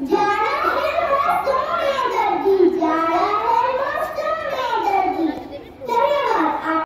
Yeah.